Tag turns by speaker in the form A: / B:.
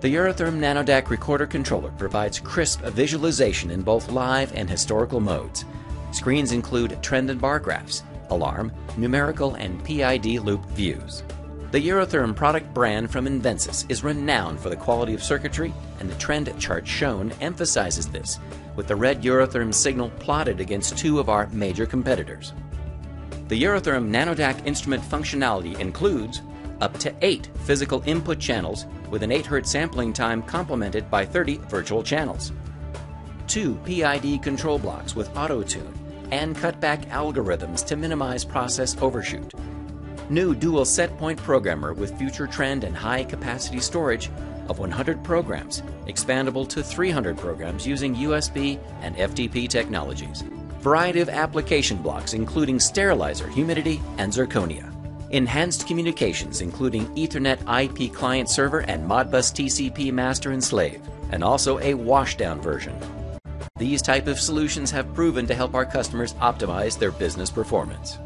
A: The Eurotherm NanoDAC recorder controller provides crisp visualization in both live and historical modes. Screens include trend and bar graphs, alarm, numerical, and PID loop views. The Eurotherm product brand from Invensys is renowned for the quality of circuitry, and the trend chart shown emphasizes this, with the red Eurotherm signal plotted against two of our major competitors. The Eurotherm NanoDAC instrument functionality includes up to 8 physical input channels with an 8 Hz sampling time complemented by 30 virtual channels, 2 PID control blocks with auto tune and cutback algorithms to minimize process overshoot, new dual set point programmer with future trend and high capacity storage of 100 programs, expandable to 300 programs using USB and FTP technologies. Variety of application blocks including sterilizer, humidity, and zirconia. Enhanced communications including Ethernet IP client server and Modbus TCP master and slave, and also a washdown version. These type of solutions have proven to help our customers optimize their business performance.